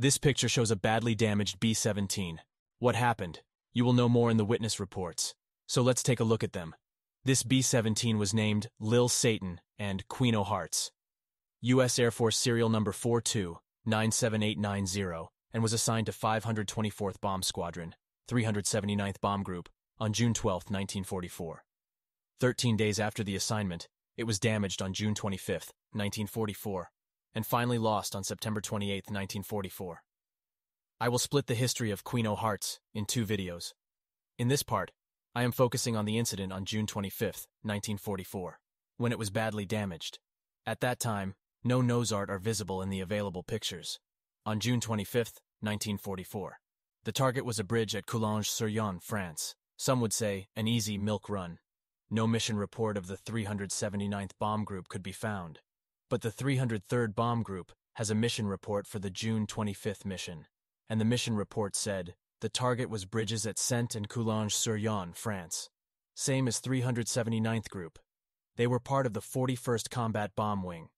This picture shows a badly damaged B-17. What happened? You will know more in the witness reports. So let's take a look at them. This B-17 was named Lil Satan and Queen o' Hearts. U.S. Air Force serial number 42-97890 and was assigned to 524th Bomb Squadron, 379th Bomb Group, on June 12, 1944. Thirteen days after the assignment, it was damaged on June 25, 1944, and finally lost on September 28, 1944. I will split the history of Queen o' Hearts in two videos. In this part, I am focusing on the incident on June 25, 1944, when it was badly damaged. At that time, no nose art are visible in the available pictures. On June 25, 1944, the target was a bridge at Coulanges-sur-Yonne, France. Some would say an easy milk run. No mission report of the 379th Bomb Group could be found. But the 303rd Bomb Group has a mission report for the June 25th mission, and the mission report said the target was bridges at Saintes and Coulanges-sur-Yonne, France. Same as 379th Group. They were part of the 41st Combat Bomb Wing.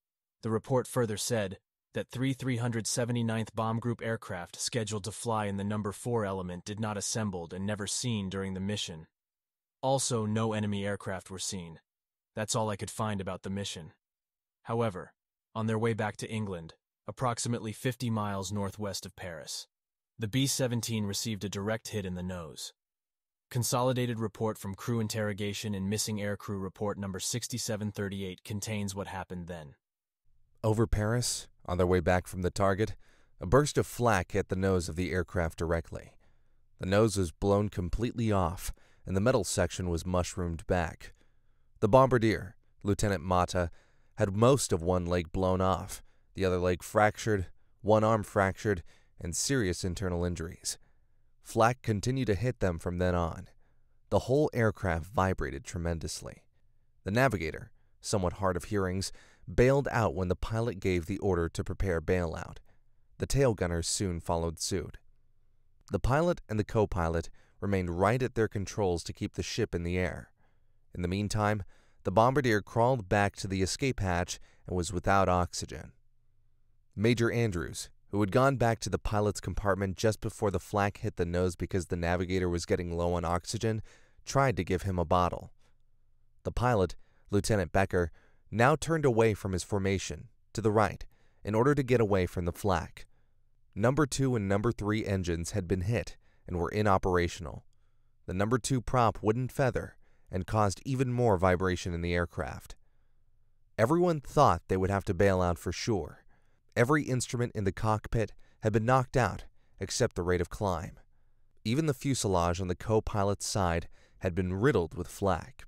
The report further said that three 379th Bomb Group aircraft scheduled to fly in the number 4 element did not assembled and never seen during the mission. Also, no enemy aircraft were seen. That's all I could find about the mission. However, on their way back to England, approximately 50 miles northwest of Paris, the B-17 received a direct hit in the nose. Consolidated report from crew interrogation and missing aircrew report number 6738 contains what happened then. Over Paris, on their way back from the target, a burst of flak hit the nose of the aircraft directly. The nose was blown completely off, and the metal section was mushroomed back. The bombardier, Lieutenant Mata, had most of one leg blown off, the other leg fractured, one arm fractured, and serious internal injuries. Flak continued to hit them from then on. The whole aircraft vibrated tremendously. The navigator, somewhat hard of hearings, bailed out when the pilot gave the order to prepare bailout. The tail gunners soon followed suit. The pilot and the co pilot remained right at their controls to keep the ship in the air. In the meantime, the bombardier crawled back to the escape hatch and was without oxygen. Major Andrews, who had gone back to the pilot's compartment just before the flak hit the nose because the navigator was getting low on oxygen, tried to give him a bottle. The pilot, Lieutenant Becker, now turned away from his formation, to the right, in order to get away from the flak. Number 2 and Number 3 engines had been hit and were inoperational. The Number 2 prop wouldn't feather and caused even more vibration in the aircraft. Everyone thought they would have to bail out for sure. Every instrument in the cockpit had been knocked out except the rate of climb. Even the fuselage on the co pilot's side had been riddled with flak.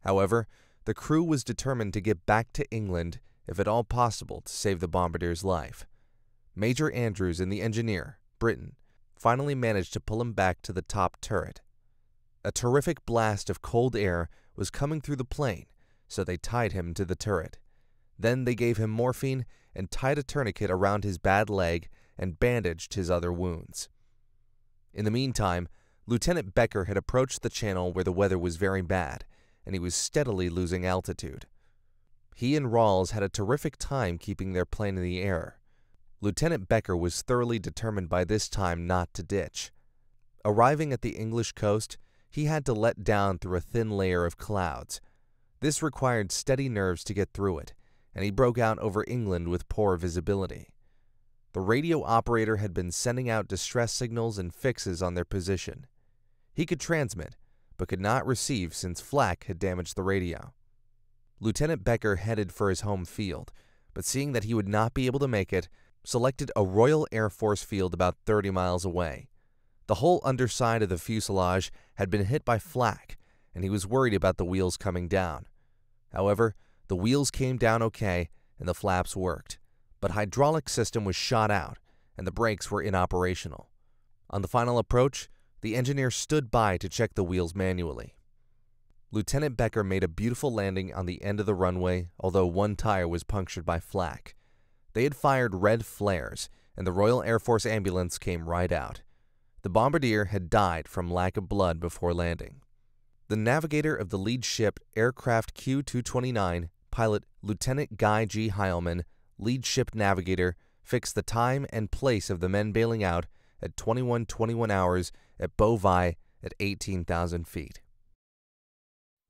However, the crew was determined to get back to England if at all possible to save the bombardier's life. Major Andrews and the engineer, Britton, finally managed to pull him back to the top turret. A terrific blast of cold air was coming through the plane, so they tied him to the turret. Then they gave him morphine and tied a tourniquet around his bad leg and bandaged his other wounds. In the meantime, Lieutenant Becker had approached the channel where the weather was very bad and he was steadily losing altitude. He and Rawls had a terrific time keeping their plane in the air. Lieutenant Becker was thoroughly determined by this time not to ditch. Arriving at the English coast, he had to let down through a thin layer of clouds. This required steady nerves to get through it, and he broke out over England with poor visibility. The radio operator had been sending out distress signals and fixes on their position. He could transmit, but could not receive since flak had damaged the radio. Lieutenant Becker headed for his home field, but seeing that he would not be able to make it, selected a Royal Air Force field about 30 miles away. The whole underside of the fuselage had been hit by flak, and he was worried about the wheels coming down. However, the wheels came down okay and the flaps worked, but hydraulic system was shot out and the brakes were inoperational. On the final approach, the engineer stood by to check the wheels manually. Lieutenant Becker made a beautiful landing on the end of the runway, although one tire was punctured by flak. They had fired red flares, and the Royal Air Force ambulance came right out. The bombardier had died from lack of blood before landing. The navigator of the lead ship, aircraft Q 229, pilot Lieutenant Guy G. Heilman, lead ship navigator, fixed the time and place of the men bailing out at 2121 hours at Beauvais at 18,000 feet.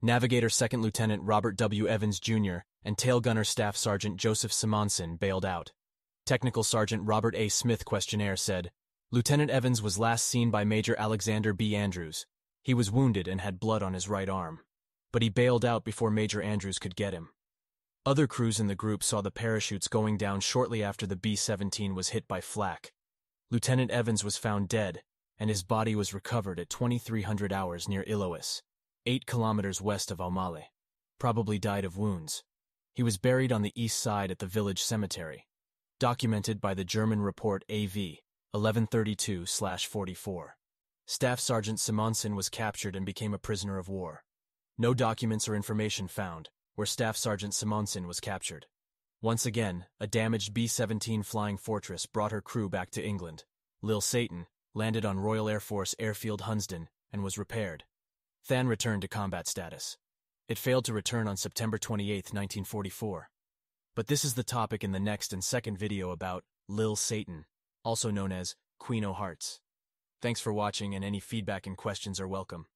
Navigator Second Lieutenant Robert W. Evans, Jr., and Tail Gunner Staff Sergeant Joseph Simonson bailed out. Technical Sergeant Robert A. Smith questionnaire said, Lieutenant Evans was last seen by Major Alexander B. Andrews. He was wounded and had blood on his right arm. But he bailed out before Major Andrews could get him. Other crews in the group saw the parachutes going down shortly after the B-17 was hit by flak. Lieutenant Evans was found dead, and his body was recovered at 2300 hours near Illois, 8 kilometers west of Aumale. Probably died of wounds. He was buried on the east side at the village cemetery. Documented by the German report AV 1132-44. Staff Sergeant Simonson was captured and became a prisoner of war. No documents or information found where Staff Sergeant Simonson was captured. Once again, a damaged B-17 Flying Fortress brought her crew back to England. Lil Satan landed on Royal Air Force Airfield Hunsdon and was repaired. Than returned to combat status. It failed to return on September 28, 1944. But this is the topic in the next and second video about Lil Satan, also known as Queen o' Hearts. Thanks for watching and any feedback and questions are welcome.